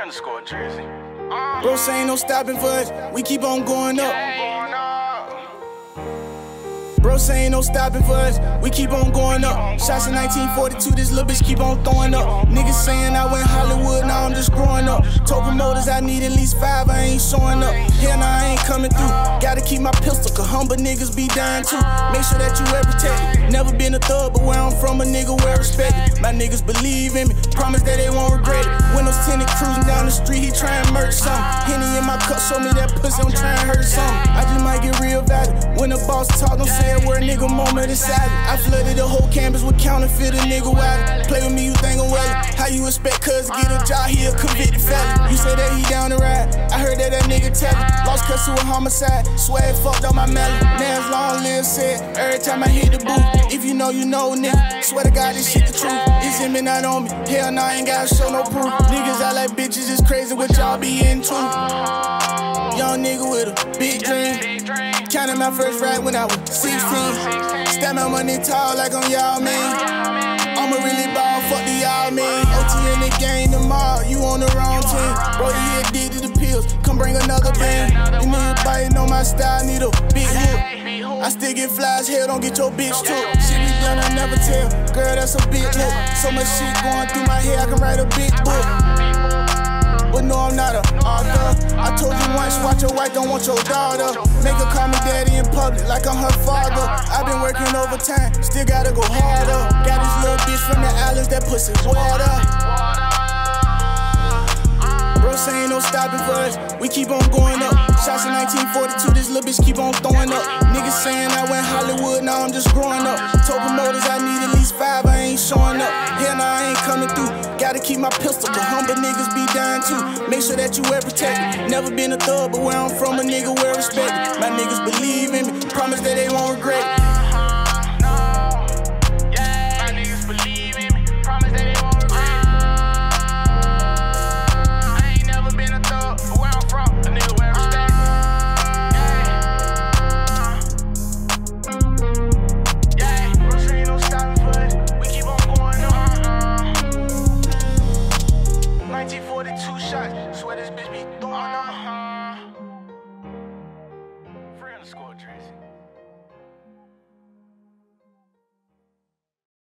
Underscore Drizzy. Bro, say ain't no stopping for us. We keep on going up. Going up. Bro, say ain't no stopping for us. We keep on going up. Shots in 1942, this little bitch keep on throwing up. Niggas saying I went Hollywood, now I'm just growing up. Told promoters I need at least five, I ain't showing up. Hell, nah, I ain't coming through. Gotta keep my pistol, cause humble niggas be dying too. Make sure that you well protected. Never been a thug, but where I'm from, a nigga well respected. My niggas believe in me, promise that they won't regret it. Windows tinted, cruising down the street, he tryin' to merch something. Henny in my cup, show me that pussy, I'm tryin' to hurt something. I just might get real valid. When the boss talk, don't say word, nigga, moment is silent. I flooded the whole campus with counterfeit, a nigga wild. Play with me, you think I'm. How you expect cuz get a job, he a convicted felon. You say that he down the ride, I heard that that nigga tell him. Lost cuz to a homicide, swag fucked up my melon. Nails long live said, every time I hit the booth. If you know, you know, nigga. Swear to God, this shit the truth. It's him and not on me. Hell nah, I ain't gotta show no proof. Niggas out like bitches, it's crazy what y'all be into. Young nigga with a big dream. Counting my first ride when I was 16. Step my money tall like I'm y'all man. I'ma really ball, fuck the y'all man. OT in the game tomorrow, you on the wrong team. Bro, you addicted to pills, come bring another band. And niggas biting on my style, need a big hook. I still get flies, hell, don't get your bitch took. Shit be done, I never tell. Girl, that's a big look. So much shit going through my head, I can write a big I'm not a author. I told you once, watch your wife, don't want your daughter. Make her call me daddy in public like I'm her father. I've been working overtime, still gotta go harder. Got this little bitch from the islands, that pussy water. Bro, say ain't no stopping for us. We keep on going up. Shots in 1942, this little bitch keep on throwing up. Niggas saying I went Hollywood, now I'm just growing up. Told Gotta keep my pistol, cause humble niggas be dying too. Make sure that you well protected. Never been a thug, but where I'm from, a nigga well respected. My niggas believe two shots. Swear this bitch be throwing them. Free underscore Drizzy.